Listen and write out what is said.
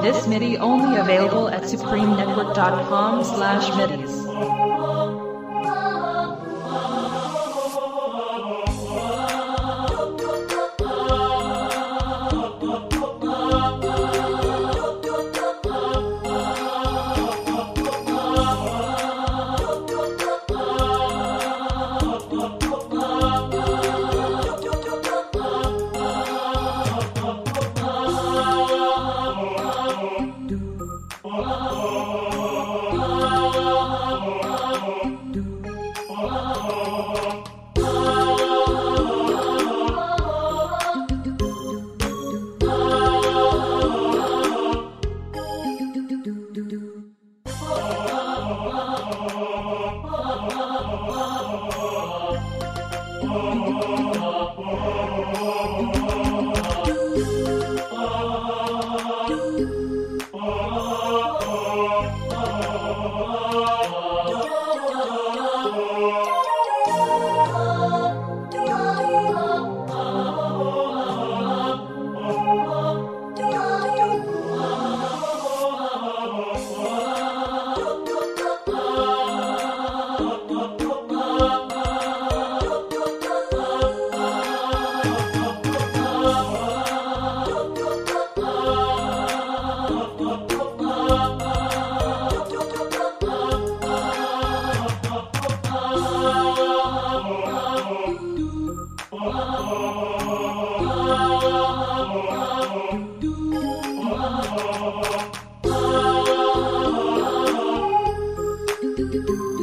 This MIDI only available at supremenetwork.com slash midis. Oh, oh. Thank you.